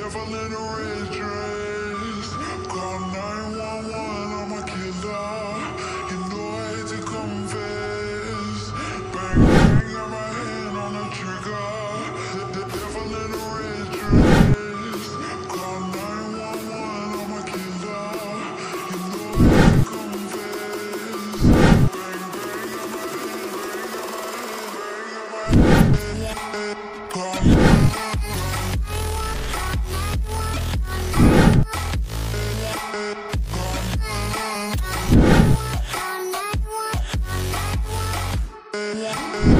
myself a red dress. Call 911, I'm a killer. You know I hate to confess. My hand on the trigger. The devil in a red dress. Call 911, I'm a killer. You know I hate to confess. My hand. yeah.